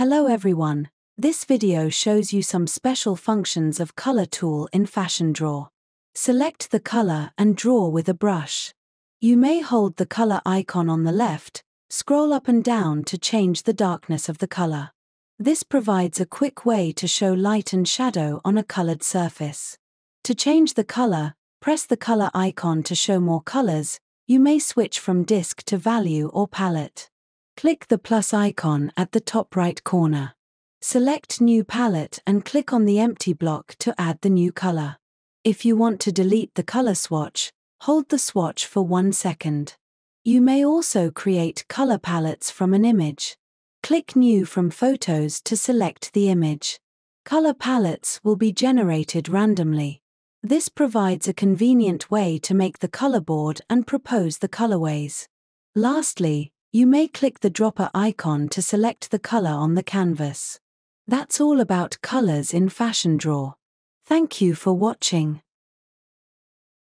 Hello everyone. This video shows you some special functions of color tool in FashionDraw. Select the color and draw with a brush. You may hold the color icon on the left, scroll up and down to change the darkness of the color. This provides a quick way to show light and shadow on a colored surface. To change the color, press the color icon to show more colors. You may switch from disk to value or palette. Click the plus icon at the top right corner. Select New Palette and click on the empty block to add the new color. If you want to delete the color swatch, hold the swatch for one second. You may also create color palettes from an image. Click New from Photos to select the image. Color palettes will be generated randomly. This provides a convenient way to make the color board and propose the colorways. Lastly, you may click the dropper icon to select the color on the canvas. That's all about colors in FashionDraw. Thank you for watching.